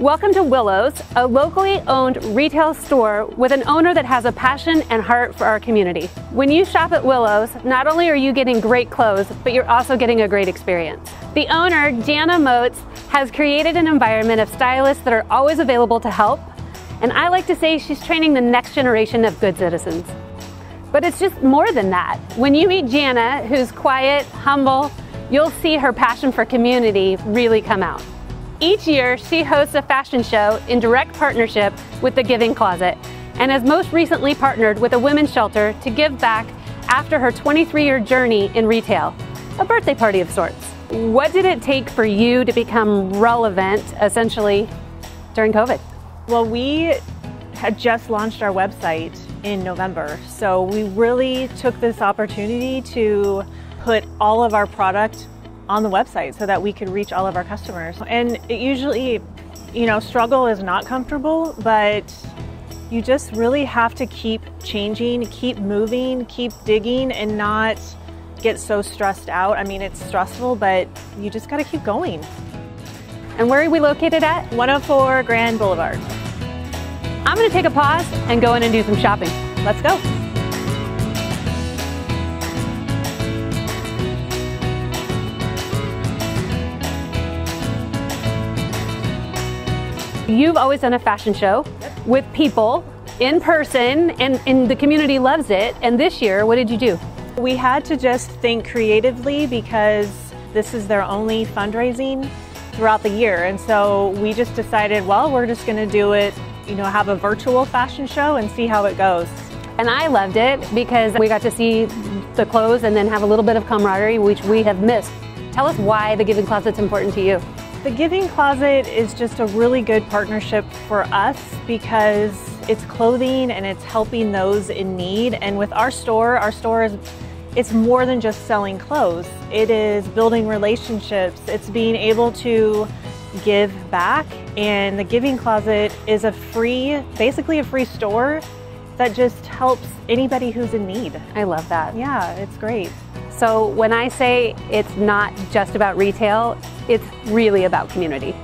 Welcome to Willows, a locally owned retail store with an owner that has a passion and heart for our community. When you shop at Willows, not only are you getting great clothes, but you're also getting a great experience. The owner, Janna Moats, has created an environment of stylists that are always available to help, and I like to say she's training the next generation of good citizens. But it's just more than that. When you meet Janna, who's quiet, humble, you'll see her passion for community really come out. Each year, she hosts a fashion show in direct partnership with the Giving Closet and has most recently partnered with a women's shelter to give back after her 23 year journey in retail, a birthday party of sorts. What did it take for you to become relevant essentially during COVID? Well, we had just launched our website in November, so we really took this opportunity to put all of our product on the website so that we could reach all of our customers. And it usually, you know, struggle is not comfortable, but you just really have to keep changing, keep moving, keep digging, and not get so stressed out. I mean, it's stressful, but you just got to keep going. And where are we located at? 104 Grand Boulevard. I'm going to take a pause and go in and do some shopping. Let's go. You've always done a fashion show with people in person and, and the community loves it. And this year, what did you do? We had to just think creatively because this is their only fundraising throughout the year. And so we just decided, well, we're just going to do it, you know, have a virtual fashion show and see how it goes. And I loved it because we got to see the clothes and then have a little bit of camaraderie, which we have missed. Tell us why the Giving Closet's important to you. The Giving Closet is just a really good partnership for us because it's clothing and it's helping those in need. And with our store, our store is it's more than just selling clothes. It is building relationships. It's being able to give back. And the Giving Closet is a free, basically a free store that just helps anybody who's in need. I love that. Yeah, it's great. So when I say it's not just about retail, it's really about community.